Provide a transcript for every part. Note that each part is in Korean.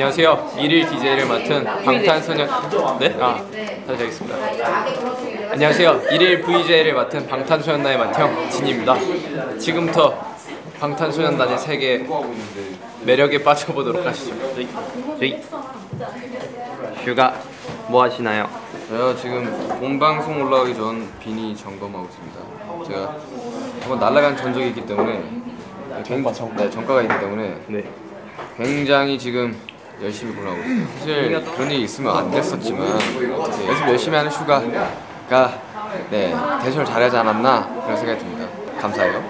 안녕하세요. 일일 DJ를 맡은 방탄소년 네? 아, 다시 하겠습니다. 안녕하세요. 일일 VJ를 맡은 방탄소년단의 맏형 진입니다. 지금부터 방탄소년단의 세계 매력에 빠져보도록 하시죠. 저희 슈가 뭐 하시나요? 저요 지금 본방송 올라가기 전 비니 점검하고 있습니다. 제가 한번 날아간 전적이 있기 때문에 전과 네, 전과가 있기 때문에 네. 굉장히 지금 열심히 있어요. 사실 그런 일이 있으면 안 됐었지만 연습 열심히 하는 슈가가 네 대처를 잘하지 않았나 그런 생각이 듭니다. 감사해요.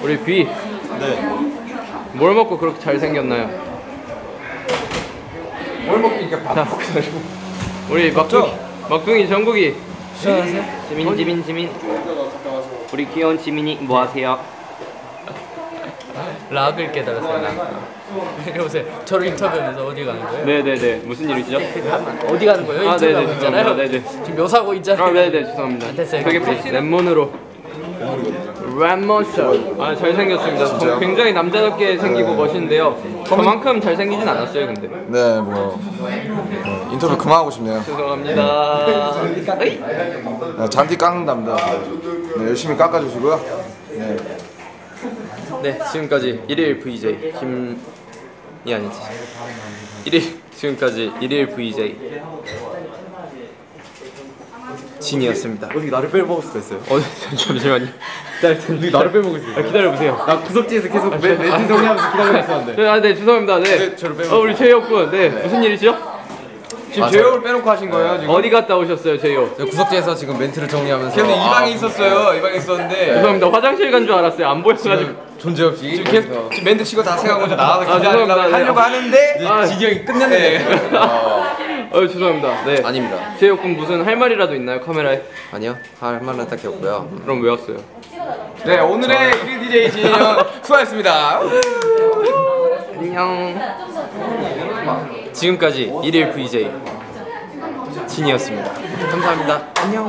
우리 비. 네. 뭘 먹고 그렇게 잘 생겼나요? 뭘 먹으니까 밥 먹고 우리 막둥이 막둥이 정국이. 안녕하세요. 지민 지민 지민. 우리 귀여운 지민이 뭐 하세요? 락을 깨달았어요. 락. 오세요. 저를 인터뷰하면서 어디 가는 거예요? 네네네 무슨 일이죠? 어디 가는 거예요? 아, 네네, 인터뷰하고 있잖아요. 죄송합니다. 네네. 지금 묘사하고 있잖아요. 아 네네 죄송합니다. 됐어요. 되게 랩몬으로. 랩몬스터. 아 잘생겼습니다. 굉장히 남자답게 생기고 멋있는데요. 저만큼 잘생기진 않았어요 근데. 네, 뭐 네, 인터뷰 그만하고 싶네요. 죄송합니다. 네, 잔디 깎는답니다. 네, 열심히 깎아주시고요. 네, 네 지금까지 일일 VJ 김이 아니지 일일 지금까지 일일 VJ 진이었습니다. 어떻게 나를 빼먹을 수가 있어요? 어 잠시만요. 어떻게 나를 빼먹을 수 있어요? 기다려 보세요. 나 구석지에서 계속 매, 멘트 정리하면서 기다리고 있었는데 네, 아, 네, 죄송합니다. 네. 어, 우리 제이홉 군. 네. 무슨 일이시죠? 지금 제이홉을 빼놓고 하신 거예요 지금? 어디 갔다 오셨어요, 제이홉? 구석지에서 지금 멘트를 정리하면서 걔는 이 방에 있었어요. 이 방에 있었는데 죄송합니다. 화장실 간 줄 알았어요. 안 보여가지고. 존재 없이 지금 계속 지금 멘트 치고 다 생각하고 이제 나와서 아, 기자하려고 죄송합니다. 네. 하려고 하는데 아, 진영이 끝냈는데 어, 죄송합니다. 네. 아닙니다. 제이홉 군 무슨 할 말이라도 있나요, 카메라에? 아니요 할 말은 딱히 없고요. 그럼 왜 왔어요? 네 오늘의 일일 DJ 진이 형 수고하셨습니다. 안녕. 지금까지 일일 VJ 진이었습니다. 감사합니다. 안녕.